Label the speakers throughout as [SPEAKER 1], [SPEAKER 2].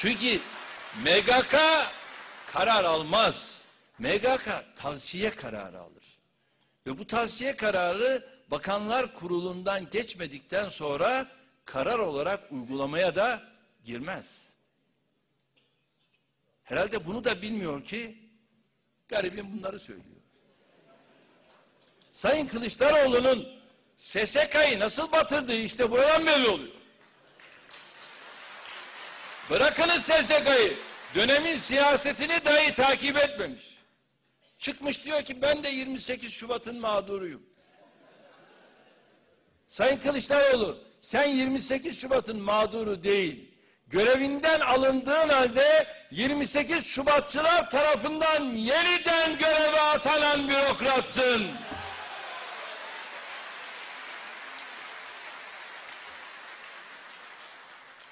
[SPEAKER 1] Çünkü MGK karar almaz. MGK tavsiye kararı alır. Ve bu tavsiye kararı Bakanlar Kurulu'ndan geçmedikten sonra karar olarak uygulamaya da girmez. Herhalde bunu da bilmiyor ki garibim bunları söylüyor. Sayın Kılıçdaroğlu'nun SSK'yı nasıl batırdığı işte buradan belli oluyor. Bırakınız SSK'yı. Dönemin siyasetini dahi takip etmemiş. Çıkmış diyor ki ben de 28 Şubat'ın mağduruyum. Sayın Kılıçdaroğlu sen 28 Şubat'ın mağduru değil. Görevinden alındığın halde 28 Şubatçılar tarafından yeniden göreve atanan bürokratsın.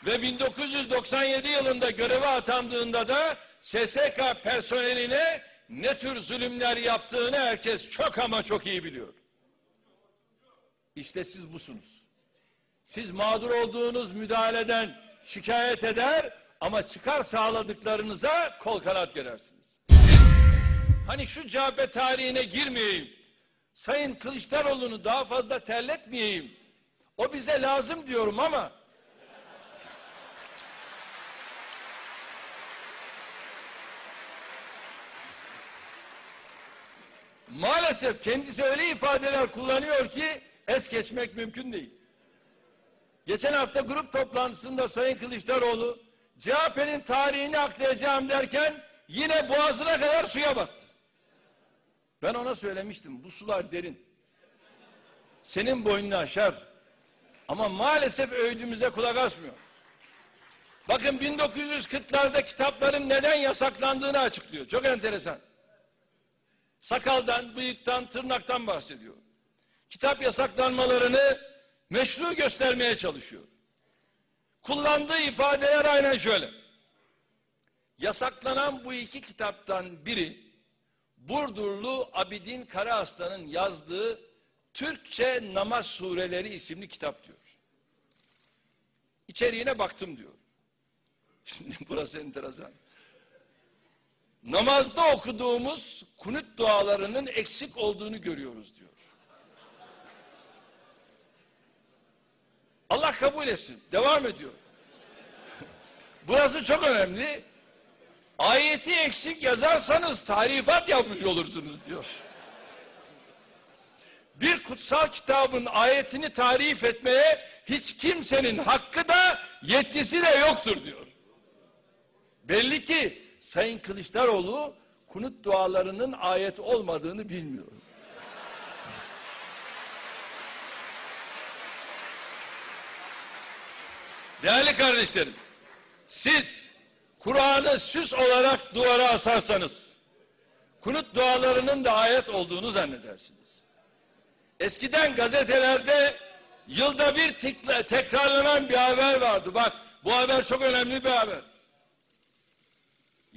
[SPEAKER 1] Ve 1997 yılında göreve atandığında da SSK personeline ne tür zulümler yaptığını herkes çok ama çok iyi biliyor. İşte siz busunuz. Siz mağdur olduğunuz müdahaleden şikayet eder ama çıkar sağladıklarınıza kol kanat gerersiniz. Hani şu CHP tarihine girmeyeyim. Sayın Kılıçdaroğlu'nu daha fazla terletmeyeyim. O bize lazım diyorum ama maalesef kendisi öyle ifadeler kullanıyor ki es geçmek mümkün değil. Geçen hafta grup toplantısında Sayın Kılıçdaroğlu CHP'nin tarihini aklayacağım derken yine boğazına kadar suya battı. Ben ona söylemiştim bu sular derin. Senin boynunu aşar. Ama maalesef övdüğümüze kulak asmıyor. Bakın 1940'larda kitapların neden yasaklandığını açıklıyor. Çok enteresan. Sakaldan, bıyıktan, tırnaktan bahsediyor. Kitap yasaklanmalarını meşru göstermeye çalışıyor. Kullandığı ifadeler aynen şöyle. Yasaklanan bu iki kitaptan biri Burdurlu Abidin Karaaslan'ın yazdığı Türkçe Namaz Sureleri isimli kitap diyor. İçeriğine baktım diyor. Şimdi burası enteresan. Namazda okuduğumuz kunut dualarının eksik olduğunu görüyoruz diyor. Allah kabul etsin. Devam ediyor. Burası çok önemli. Ayeti eksik yazarsanız tarifat yapmış olursunuz diyor. Bir kutsal kitabın ayetini tarif etmeye hiç kimsenin hakkı da yetkisi de yoktur diyor. Belli ki Sayın Kılıçdaroğlu kunut dualarının ayet olmadığını bilmiyor. Değerli kardeşlerim, siz Kur'an'ı süs olarak duvara asarsanız, kunut dualarının da ayet olduğunu zannedersiniz. Eskiden gazetelerde yılda bir tekrarlanan bir haber vardı. Bak bu haber çok önemli bir haber.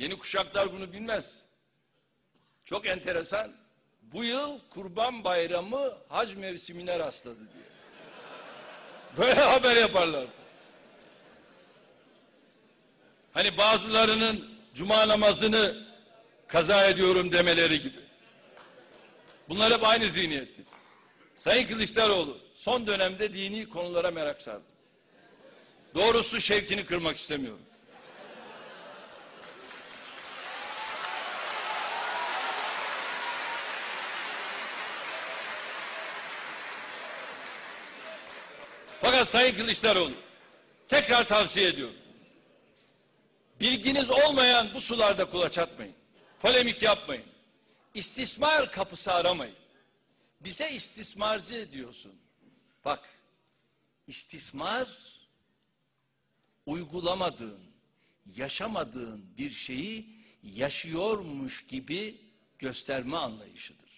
[SPEAKER 1] Yeni kuşaklar bunu bilmez. Çok enteresan. Bu yıl Kurban Bayramı hac mevsimine rastladı diye. Böyle haber yaparlar. Hani bazılarının cuma namazını kaza ediyorum demeleri gibi. Bunlar hep aynı zihniyettir. Sayın Kılıçdaroğlu son dönemde dini konulara merak sardı. Doğrusu şevkini kırmak istemiyorum. Fakat Sayın Kılıçdaroğlu tekrar tavsiye ediyorum. Bilginiz olmayan bu sularda kulaç atmayın. Polemik yapmayın. İstismar kapısı aramayın. Bize istismarcı diyorsun. Bak, istismar uygulamadığın, yaşamadığın bir şeyi yaşıyormuş gibi gösterme anlayışıdır.